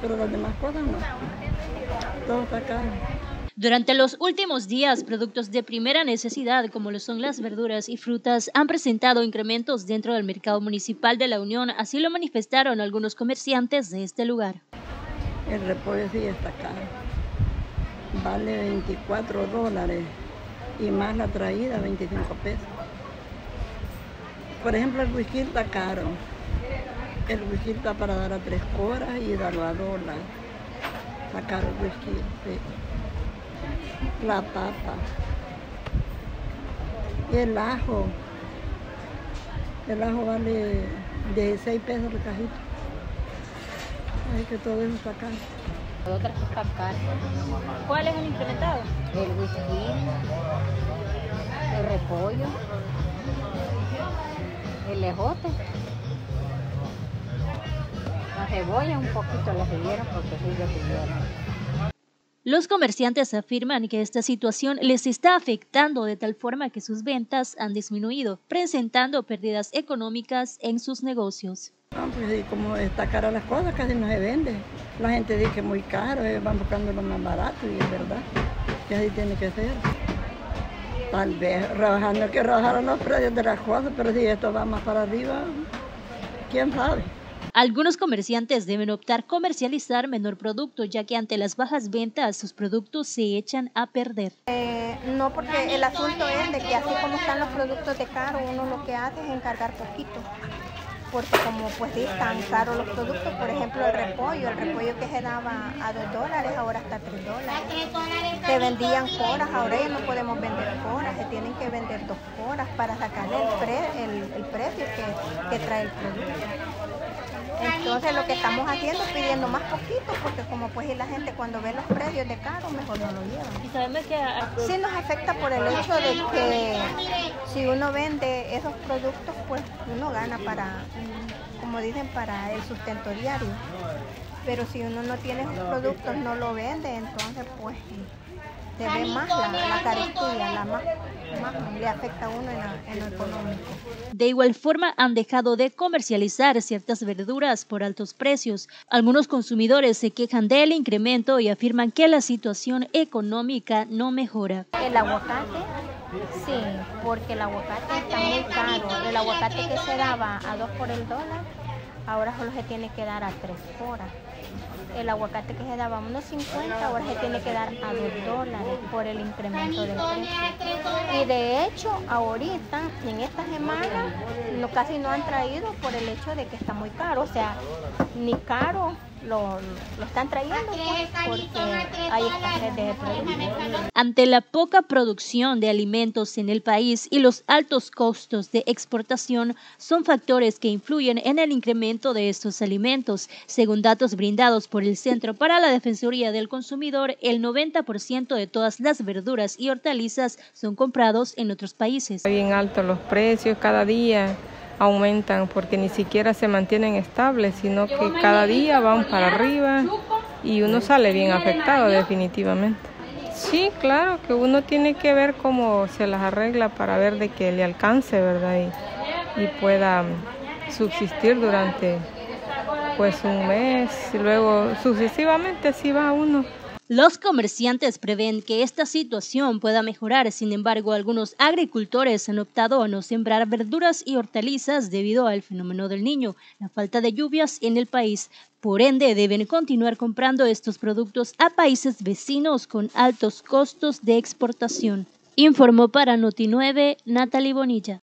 pero las demás cosas no. Todo está caro. Durante los últimos días, productos de primera necesidad, como lo son las verduras y frutas, han presentado incrementos dentro del mercado municipal de la Unión, así lo manifestaron algunos comerciantes de este lugar. El repollo sí está caro, vale 24 dólares y más la traída 25 pesos. Por ejemplo, el whisky está caro, el whisky está para dar a tres horas y darlo a dólar. Está caro el whisky, la papa y el ajo. El ajo vale 16 pesos el cajito. Hay que todo eso está caro. Caras. ¿Cuáles han incrementado? El whisky, el repollo, el ejote. La cebolla un poquito la subieron porque sí ya subieron. Los comerciantes afirman que esta situación les está afectando de tal forma que sus ventas han disminuido, presentando pérdidas económicas en sus negocios. pues como está cara las cosas, casi no se vende. La gente dice que es muy caro, eh, van buscando lo más barato y es verdad, que así tiene que ser. Tal vez rebajando que rebajaron los precios de las cosas, pero si esto va más para arriba, quién sabe. Algunos comerciantes deben optar comercializar menor producto, ya que ante las bajas ventas sus productos se echan a perder. Eh, no, porque el asunto es de que así como están los productos de caro, uno lo que hace es encargar poquito. Porque como pues están caros los productos, por ejemplo el repollo, el repollo que se daba a 2 dólares, ahora está a 3 dólares. Se vendían coras, ahora ya no podemos vender coras, se tienen que vender dos coras para sacarle el, precio que trae el producto. Entonces lo que estamos haciendo es pidiendo más poquito porque como pues la gente cuando ve los precios de caro mejor no lo llevan. ¿Y sabemos que sí nos afecta por el hecho de que si uno vende esos productos pues uno gana para, como dicen, para el sustento diario. Pero si uno no tiene esos productos, no lo vende, entonces pues se ve más la, la la más, le afecta a uno en, lo económico. De igual forma, han dejado de comercializar ciertas verduras por altos precios. Algunos consumidores se quejan del incremento y afirman que la situación económica no mejora. El aguacate, sí, porque el aguacate está muy caro. El aguacate que se daba a 2 por el dólar, ahora solo se tiene que dar a 3 horas el aguacate que se daba a unos 50, ahora se tiene que dar a 2 dólares por el incremento del precio. Y de hecho, ahorita, en esta semana, casi no han traído por el hecho de que está muy caro. O sea, ni caro lo, están trayendo pues, porque hay escasez de productos. Ante la poca producción de alimentos en el país y los altos costos de exportación son factores que influyen en el incremento de estos alimentos. Según datos brindados por el Centro para la Defensoría del Consumidor, el 90% de todas las verduras y hortalizas son comprados en otros países. Bien altos los precios cada día aumentan porque ni siquiera se mantienen estables, sino que cada día van para arriba y uno sale bien afectado definitivamente. Sí, claro, que uno tiene que ver cómo se las arregla para ver de que le alcance, ¿verdad? Y, y pueda subsistir durante pues un mes y luego sucesivamente así va uno. Los comerciantes prevén que esta situación pueda mejorar, sin embargo, algunos agricultores han optado a no sembrar verduras y hortalizas debido al fenómeno del niño, la falta de lluvias en el país. Por ende, deben continuar comprando estos productos a países vecinos con altos costos de exportación. Informó para Noti9 Natalie Bonilla.